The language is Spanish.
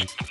Miami.